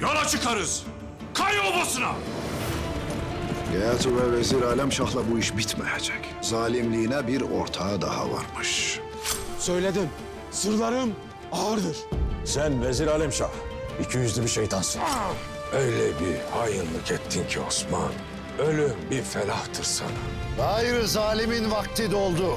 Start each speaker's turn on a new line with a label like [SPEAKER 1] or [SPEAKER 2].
[SPEAKER 1] Yola çıkarız. Kay obasına.
[SPEAKER 2] Gayatı ve Vezir Alemşah'la bu iş bitmeyecek. Zalimliğine bir ortağı daha varmış.
[SPEAKER 3] Söyledim. Sırlarım ağırdır.
[SPEAKER 4] Sen Vezir Alemşah, iki yüzlü bir şeytansın.
[SPEAKER 1] Öyle bir hainlik ettin ki Osman. Ölüm bir felahtır sana.
[SPEAKER 2] Gayrı zalimin vakti doldu.